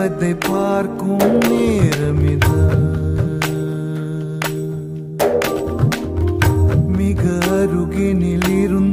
தெய்வத்தை பார்க்கும் நேரமிது. மிக அருகினில் இருந்து